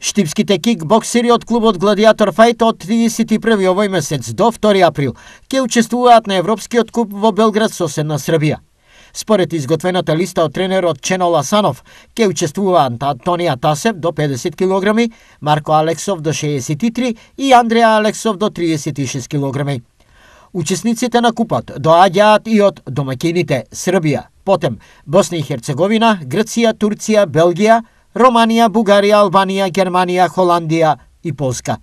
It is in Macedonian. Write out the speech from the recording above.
Штипските кикбоксери од клубот Гладиатор Фајт од 31 овој месец до 2 април ќе учествуваат на Европскиот куп во Белград соседна Србија. Според изготвената листа од тренерот Ченол Асанов, ќе учествуваат Антонија Тасев до 50 кг, Марко Алексов до 63 и Андреа Алексов до 36 кг. Учесниците на купот доаѓаат и од домаќините Србија, потем Босна и Херцеговина, Грција, Турција, Белгија, Романија, Бугарија, Албанија, Германија, Холандија и Полска.